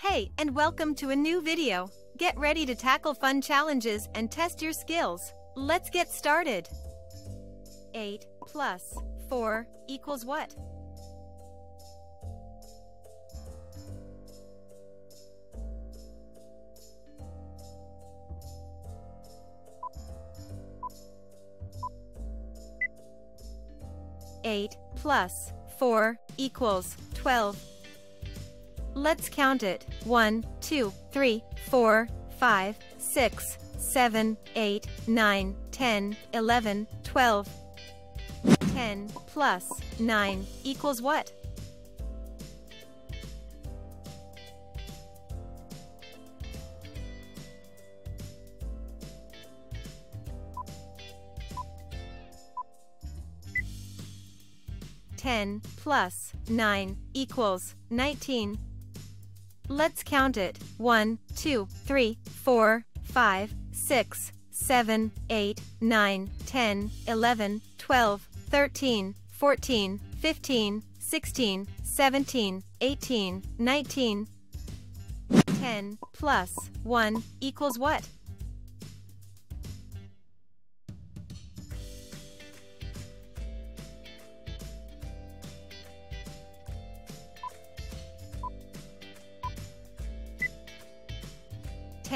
Hey, and welcome to a new video. Get ready to tackle fun challenges and test your skills. Let's get started. 8 plus 4 equals what? Eight plus four equals twelve. Let's count it. 1, 2, 3, 4, 5, 6, 7, 8, 9, 10, 11, 12. 10 plus 9 equals what? Ten plus nine equals nineteen. Let's count it. 1, 2, 3, 4, 5, 6, 7, 8, 9, 10, 11, 12, 13, 14, 15, 16, 17, 18, 19. 10 plus 1 equals what?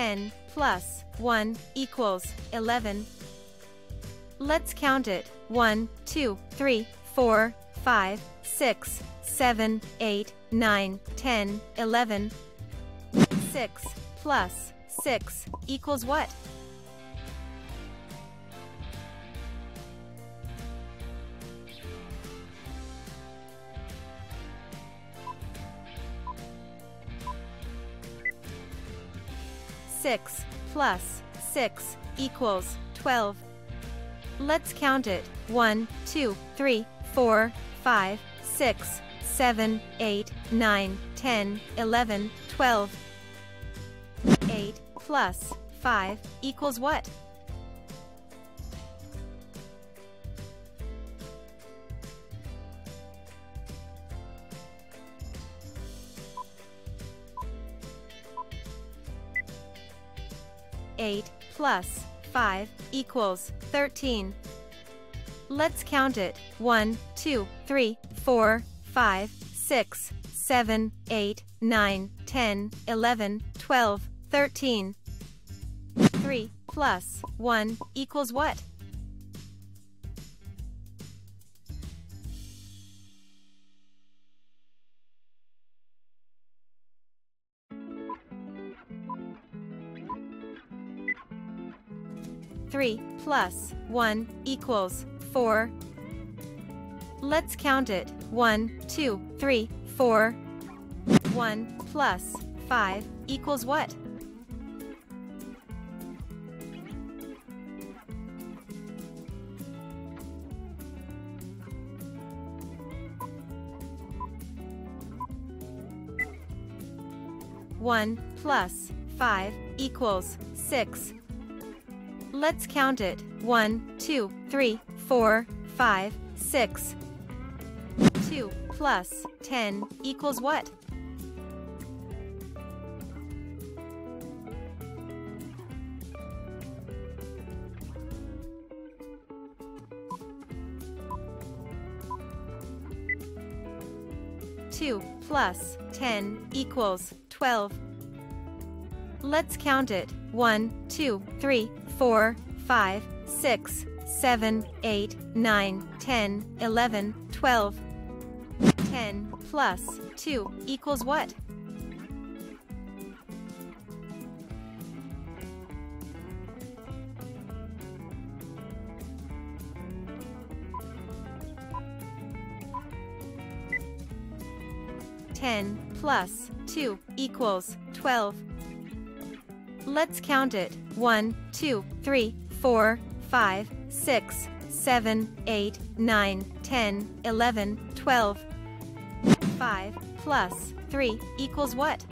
Ten plus one equals eleven. Let's count it. One, two, three, four, five, six, seven, eight, nine, ten, eleven. Six plus six equals what? Six plus six equals twelve. Let's count it. 1, 2, 3, 4, 5, 6, 7, 8, 9, 10, 11, 12. 8 plus 5 equals what? Eight plus 5 equals 13. Let's count it. 1, 2, 3, 4, 5, 6, 7, 8, 9, 10, 11, 12, 13. 3 plus 1 equals what? Three plus one equals four. Let's count it. One, two, three, four. One plus five equals what? One plus five equals six. Let's count it. 1, 2, 3, 4, 5, 6. 2 plus 10 equals what? Two plus ten equals twelve. Let's count it. One, two, three, four, five, six, seven, eight, nine, ten, eleven, twelve. Ten plus two equals what? Ten plus two equals twelve. Let's count it. 1, 2, 3, 4, 5, 6, 7, 8, 9, 10, 11, 12. 5 plus 3 equals what?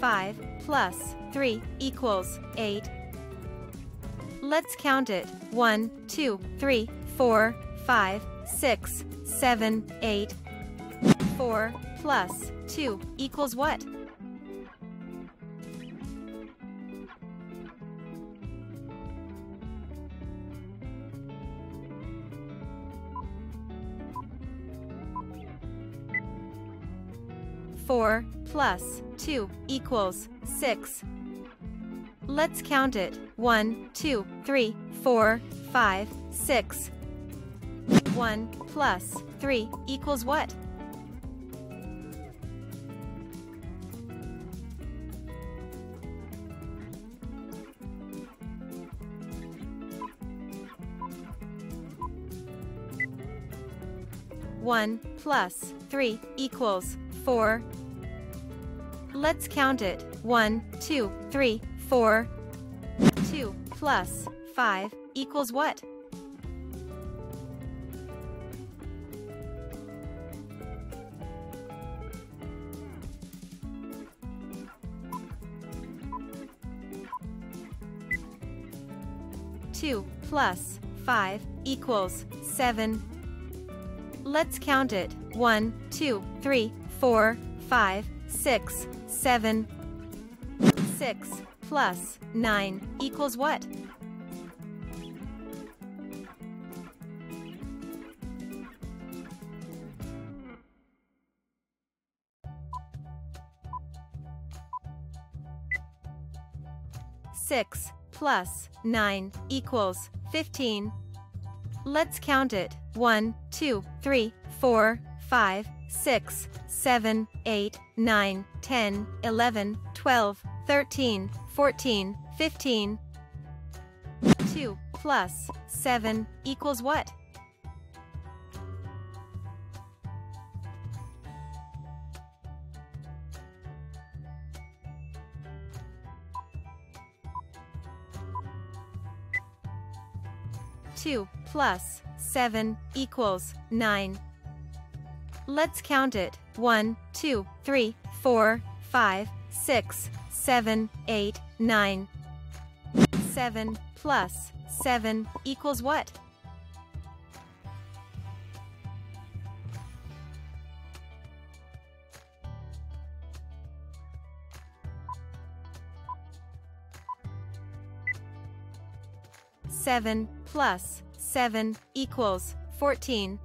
Five plus 3 equals 8. Let's count it. 1, 2, 3, 4, 5, 6, 7, 8. 4 plus 2 equals what? Four plus two equals six. Let's count it. One, two, three, four, five, six. One plus three equals what? One plus three equals four. Let's count it. One, two, three, four. Two plus five equals what? Two plus five equals seven. Let's count it. One, two, three, four, five, six, seven. Six plus nine equals what? Six plus nine equals fifteen. Let's count it. One, two, three, four, five, six, seven, eight, nine, ten, eleven, twelve, thirteen, fourteen, fifteen. Two plus seven equals what? Two plus seven equals nine. Let's count it. One, two, three, four, five, six, seven, eight, nine. Seven plus seven equals what? Seven plus seven equals fourteen.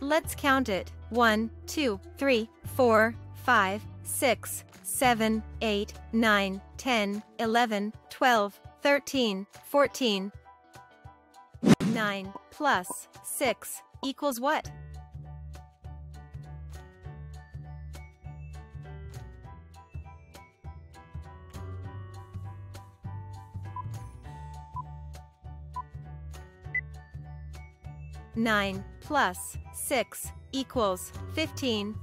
Let's count it. 1, 2, 3, 4, 5, 6, 7, 8, 9, 10, 11, 12, 13, 14. 9 plus 6 equals what? Nine plus 6 equals 15.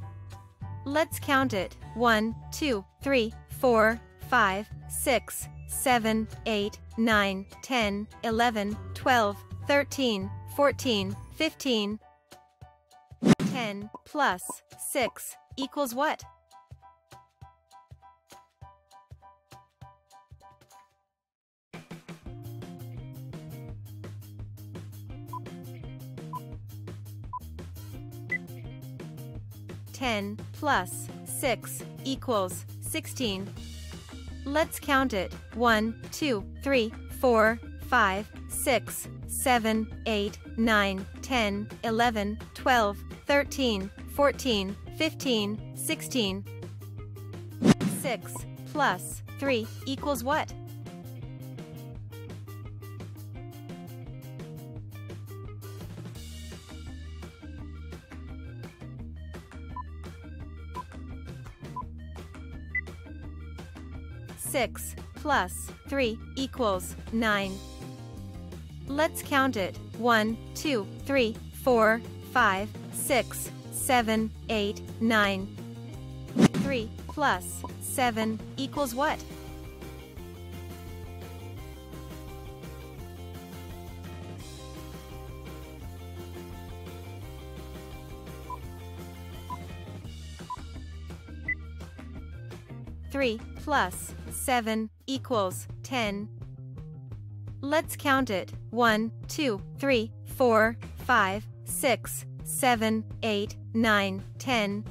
Let's count it. 1, 2, 3, 4, 5, 6, 7, 8, 9, 10, 11, 12, 13, 14, 15. 10 plus 6 equals what? 10 plus 6 equals 16. Let's count it. 1, 2, 3, 4, 5, 6, 7, 8, 9, 10, 11, 12, 13, 14, 15, 16. 6 plus 3 equals what? 6 plus 3 equals 9. Let's count it. 1, 2, 3, 4, 5, 6, 7, 8, 9. 3 plus 7 equals what? 3 plus 7 equals 10. Let's count it 1, 2, 3, 4, 5, 6, 7, 8, 9, 10,